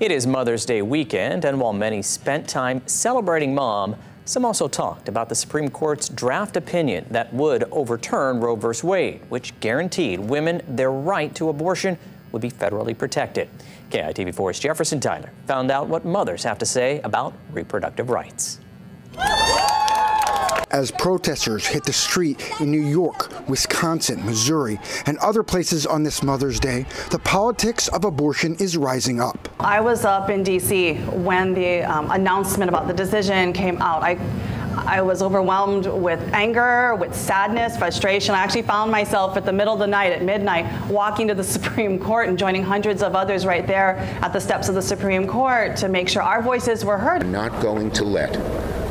It is Mother's Day weekend, and while many spent time celebrating mom, some also talked about the Supreme Court's draft opinion that would overturn Roe v. Wade, which guaranteed women their right to abortion would be federally protected. KITV4's Jefferson Tyler found out what mothers have to say about reproductive rights as protesters hit the street in New York, Wisconsin, Missouri, and other places on this Mother's Day, the politics of abortion is rising up. I was up in D.C. when the um, announcement about the decision came out. I I was overwhelmed with anger, with sadness, frustration. I actually found myself at the middle of the night, at midnight, walking to the Supreme Court and joining hundreds of others right there at the steps of the Supreme Court to make sure our voices were heard. I'm not going to let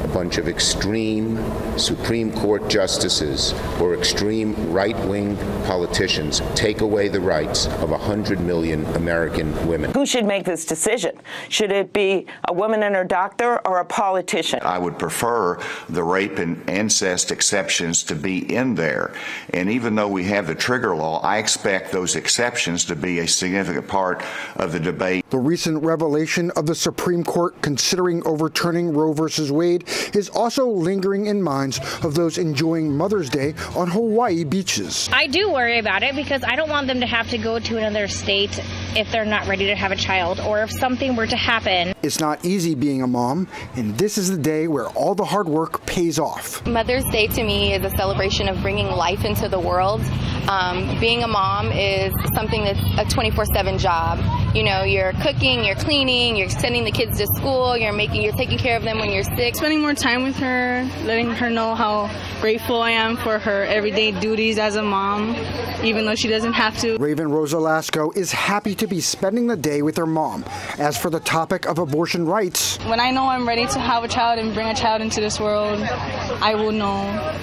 bunch of extreme Supreme Court justices or extreme right wing politicians take away the rights of 100 million American women. Who should make this decision? Should it be a woman and her doctor or a politician? I would prefer the rape and incest exceptions to be in there. And even though we have the trigger law, I expect those exceptions to be a significant part of the debate. The recent revelation of the Supreme Court considering overturning Roe v. Wade is also lingering in minds of those enjoying Mother's Day on Hawaii beaches. I do worry about it because I don't want them to have to go to another state if they're not ready to have a child or if something were to happen. It's not easy being a mom, and this is the day where all the hard work pays off. Mother's Day to me is a celebration of bringing life into the world. Um, being a mom is something that's a 24 7 job. You know, you're cooking, you're cleaning, you're sending the kids to school, you're making, you're taking care of them when you're sick. Spending more time with her, letting her know how grateful I am for her everyday duties as a mom, even though she doesn't have to. Raven Rosalasco is happy to be spending the day with her mom. As for the topic of abortion rights, when I know I'm ready to have a child and bring a child into this world, I will know.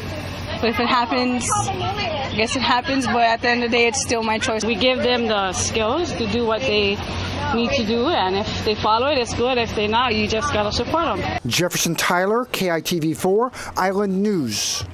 But if it happens, I guess it happens, but at the end of the day, it's still my choice. We give them the skills to do what they need to do, and if they follow it, it's good. If they not, you just gotta support them. Jefferson Tyler, KITV4, Island News.